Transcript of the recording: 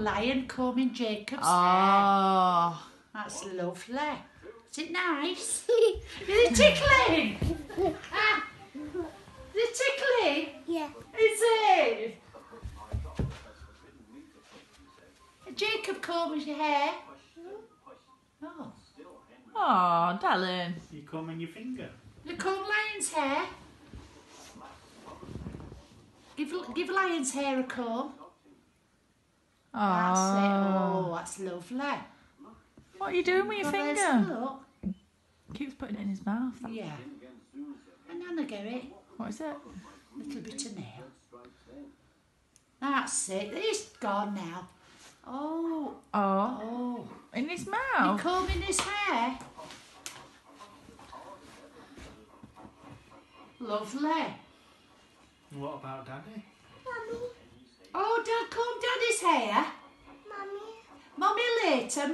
lion combing Jacob's hair. Oh. That's lovely. Is it nice? Is it tickling? ah, is it tickling? Yeah. Is it? Jacob combs your hair. Oh, Oh, darling. You combing your finger. you comb lion's hair. Give give lion's hair a comb. That's it. Oh. Oh, that's lovely. What are you doing with your Well, there's finger? a look. Keeps putting it in his mouth. Yeah. And Anna get it. What is it? Little bit of nail. That's it. He's gone now. Oh, Oh. oh. In his You're mouth? combing his hair. Lovely. What about Daddy? Oh,